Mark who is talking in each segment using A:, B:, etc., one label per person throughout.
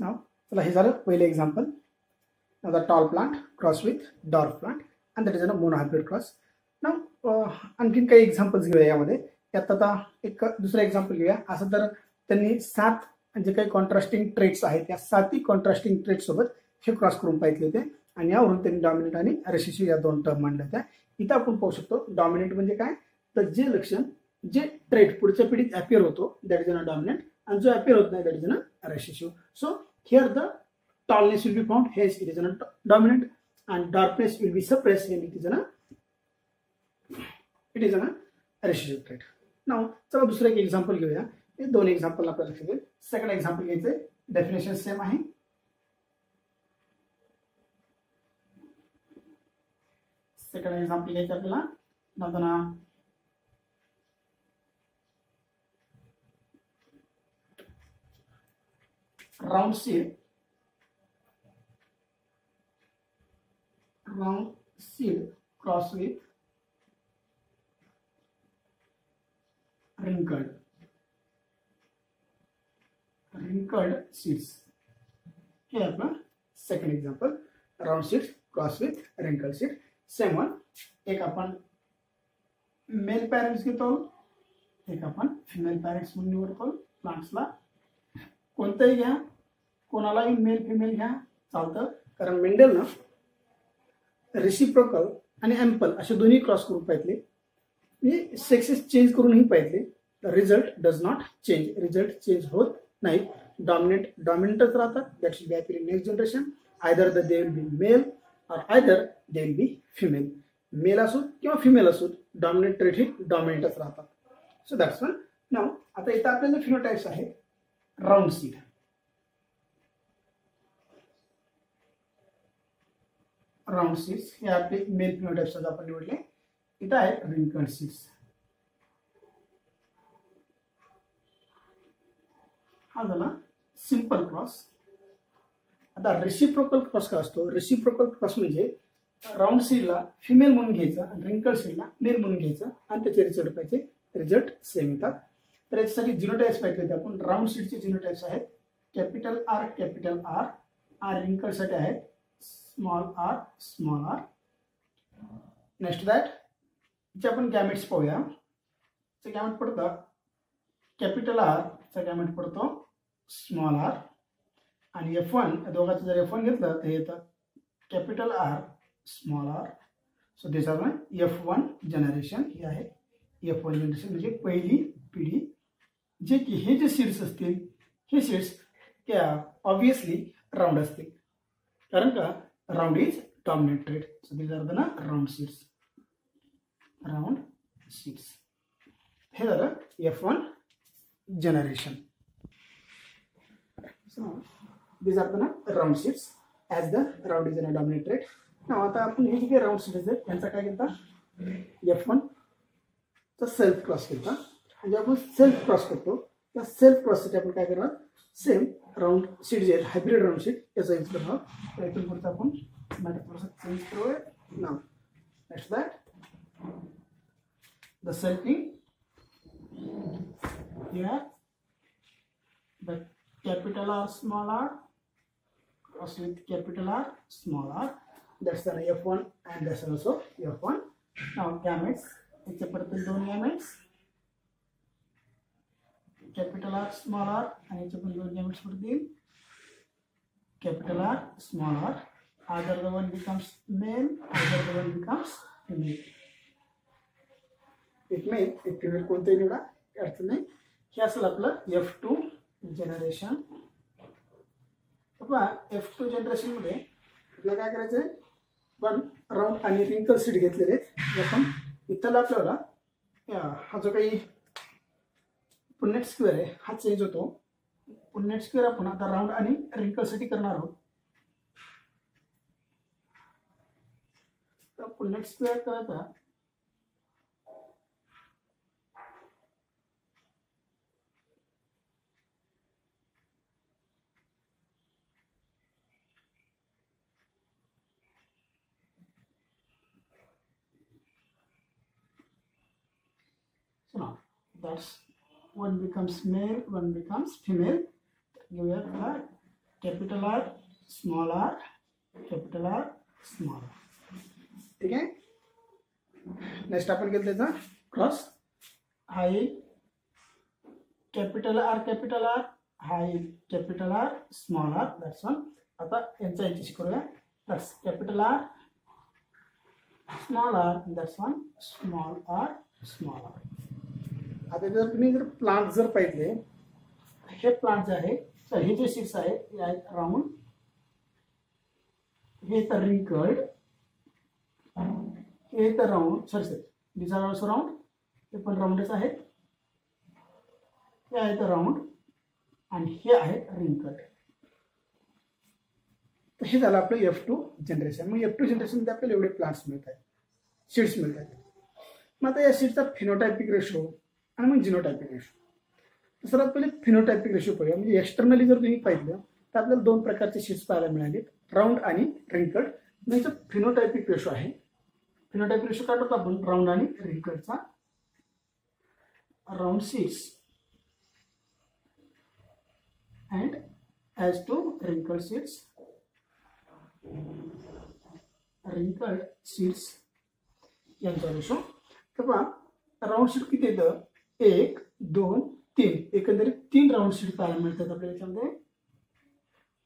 A: नाव चला हे झालं पहिलं एक्झाम्पल आता tall plant cross with dwarf plant and that is a monohybrid cross ना आणखीन काही एक्झाम्पल्स घेऊया यामध्ये. त्यात आता एक दुसरं एक्झाम्पल घेऊया. असं तर त्यांनी सात जे काही कॉन्ट्रास्टिंग ट्रेट्स आहेत. त्या सातही कॉन्ट्रास्टिंग ट्रेट सोबत हे क्रॉस करून पाहिजे होते. आणि यावरून त्यांनी डॉमिनेट आणि रेसिशिव या दोन टर्म मांडल्या होत्या. इथं आपण पाहू शकतो डॉमिनेट म्हणजे काय? तर जे लक्षण जे ट्रेट पुढच्या पिढीत अपिअर होतो that is a dominate and so appear out that is in an recessive. So here the tallness will be found, hence it is in a dominant and darkness will be suppressed and it is in a it is in an recessive trait. Now चला दुसरं एक example घेऊया हे दोन example आपल्याला लक्षात येईल second example घ्यायचंय डेफिनेशन सेम आहे सेकंड एक्झाम्पल घ्यायचं आपल्याला नंतर round seed round seed cross with wrinkled wrinkled seeds here आपला second example round seeds cross with wrinkled seed same one एक आपण मेल पॅरेंट्स घेतो एक आपण फिमेल पॅरेंट्स म्हणून निवडतो प्लांट्सला कोणतंही घ्या कोणालाही मेल फिमेल घ्या चालतं. कारण मेंडेलनं रिसिप्रोकल आणि एम्पल असे दोन्ही क्रॉस करून पाहिजे मी सेक्सेस चेंज करूनही पाहिजे result does not change result change होत नाही. डॉमिनेट डॉमिनेटच राहतात. That should be in next generation either the they will be male or either they will be female male असोत किंवा फिमेल असोत डॉमिनेट ट्रेट हे डॉमिनेटच राहतात. सो दॅट्स वन नाव आता इथं आपल्याला फिनोटाईप्स आहेत. राऊंड सीड राऊंड सीट्स हे आपले मेल फिनोटाइप्स आपण निवडले. इथं आहेत रिंकल्ड सीट्स हा झाला सिंपल क्रॉस आता रेसिप्रोकल क्रॉस काय असतो? रेसिप्रोकल क्रॉस म्हणजे राऊंड सीडला फिमेल म्हणून घ्यायचं आणि रिंकल सीडला मेल म्हणून घ्यायचं आणि त्याचे रिझल्ट पाहिजे रिझल्ट सेम येतात. तर याच्यासाठी जिनोटाईप्स पाहिजे होते आपण. राऊंड सीडचे जिनोटाईप्स आहेत. Capital R capital R R रिंकलसाठी आहेत. Small R small R next that इथे आपण गॅमेट्स पाहूया. ते गॅमेट पडतं. कॅपिटल आरचा गॅमेट पडतो. स्मॉल आर आणि एफ वन दोघांचं जर एफ वन घेतलं तर येतं. Capital R small r so this are my F one generation ही आहे. एफ वन जनरेशन म्हणजे पहिली पिढी. जे की हे जे सीड्स असतील हे सीड्स त्या ऑब्विसली राऊंड असतील. कारण का? Round is dominate trait so this are the ना राऊंड सीड्स राऊंड सीड्स हे झालं F one generation so this are the ना round seeds as the round is an dominate trait आता आपण हे जे काही राऊंड सीड्स आहेत त्यांचा काय घेता? एफ वन चा सेल्फ क्रॉस केला म्हणजे आपण सेल्फ क्रॉस करतो. त्या सेल्फ प्रोसेससाठी आपण काय करणार? सेम राऊंड सीट जे आहे हायब्रिड राऊंड सीट याचा यूज करणार तर इथून पुढचं आपण मॅटर प्रोसेस चेंज करूया. ना next that the selfing here the capital R small r cross with capital R small आर that's an F1 and that's also F1 now gametes. इथे पडतील दोन gametes capital R small r आणि याचे पण दोन गॅमेट्स पडतील capital R small r other the one becomes male other the one becomes female एक मेल एक फिमेल कोणतंही निवडा अडचण नाही. हे असेल आपलं एफ टू जनरेशन बघा एफ टू जनरेशनमध्ये आपल्याला काय करायचं आहे पण राऊंड आणि रिंकल सीट घेतलेले आहेत. आपण इथला आपल्याला हा जो काही पुन्नेट स्क्वेअर आहे. हा चेंज होतो. पुन्नेट स्क्वेअर आपण आता राऊंड आणि रिंकलसाठी करणार आहोत. तर पुन्नेट स्क्वेअर करायचा that's one becomes male, one becomes female. Give it that Capital R, small r, capital R, small r. ठीक आहे? नेक्स्ट आपण केलं त्याचा क्रॉस हा एक कॅपिटल आर कॅपिटल आर हा एक capital R small r that's one आता यांचा यांच्याशी करूया. That's capital R small r that's one small r small r आता जर तुम्ही जर प्लांट जर पाहिजे हे प्लांट जे आहे तर हे जे सीट्स आहेत हे आहेत राऊंड हे तर रिंकल्ड हे तर round sorry sir this are also round हे पण राऊंडच आहेत. हे आहेत राऊंड आणि हे आहेत रिंकल्ड तर हे झालं आपलं एफ टू जनरेशन मग एफ टू जनरेशनमध्ये आपल्याला एवढे प्लांट्स मिळत आहेत. सीड्स मिळत आहेत. मग आता या सीडचा फिनोटायपिक रेशो आणि मग जिनोटायपिक रेशो तर सर्वात पहिले फिनोटायपिक रेशो पाहूया. म्हणजे एक्सटर्नली जर तुम्ही पाहिलं तर आपल्याला दोन प्रकारचे शीट्स पाहायला मिळालेत. राऊंड आणि रिंकल्ड म्हणजे फिनोटायपिक रेशो आहे. फिनोटायपिक रेशो काढतो आपण राऊंड आणि रिंकल्डचा round seeds and as two wrinkled seeds wrinkled seeds यांचा रेशो तर बघा राऊंड शीट किती येतं? एक दोन तीन. एकंदरीत तीन राऊंड शीट पाहायला मिळतात आपल्याला याच्यामध्ये.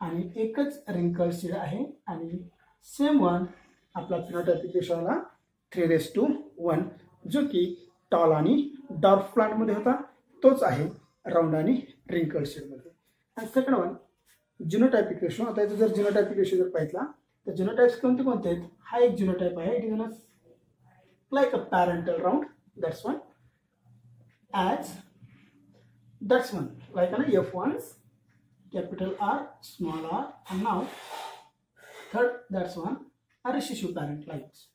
A: आणि एकच रिंकल शीट आहे. आणि सेम वन आपला फिनोटायपिक रेशो आला थ्री रेस टू वन जो की टॉल आणि डॉर्फ प्लांटमध्ये होता. तोच आहे राऊंड आणि रिंकल शीटमध्ये आणि सेकंड वन जिनोटायपिक रेशो आता याचा जर जिनोटायपिक रेशो जर पाहिला तर जिनोटाईप्स कोणते कोणते आहेत? हा एक जिनोटाईप आहे. It is a like a parental round that's one as that's one like an F ones capital R small r and now third that's one are recessive parent likes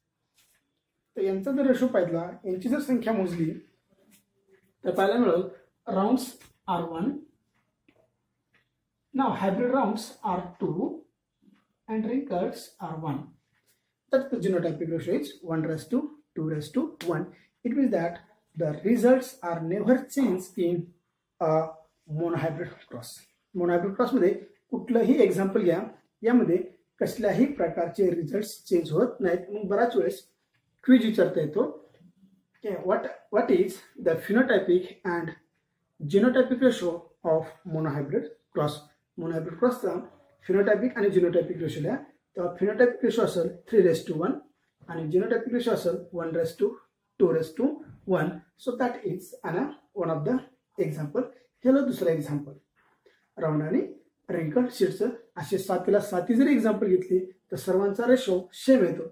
A: तर यांचा जर रेशो पाहितला यांची जर संख्या मोजली तर पाहायला मिळेल rounds are one Now hybrid rounds are 2 and wrinkles are 1. That's the genotypic ratio is 1 raised to 2 raised to 1. It means that the results are never changed in a monohybrid cross. Monohybrid cross मध्ये कुठलंही example घ्या यामध्ये कसल्याही प्रकारचे result change होत नाहीत. मग बराच वेळेस क्विज विचारता येतो. What what is the phenotypic and genotypic ratio of monohybrid cross monohybrid क्रॉसचा phenotypic आणि जिनोटायपिक रेशो लिहा. तर फिनोटायपिक रेशो असेल थ्री रेस टू वन आणि जिनोटायपिक रेशो असेल one is to two is to one so that is an one of the example hello दुसरं example round आणि wrinkle शीटचं असे सातीला साती जरी एक्झाम्पल घेतली तर सर्वांचा रेशो सेम येतो.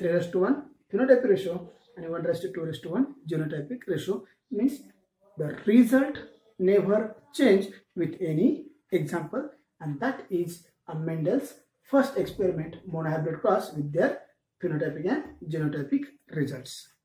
A: Three is to one phenotypic ratio आणि one is to two is to one genotypic ratio means the result never change with any example and that is a Mendel's first experiment monohybrid cross with their phenotypic and genotypic results.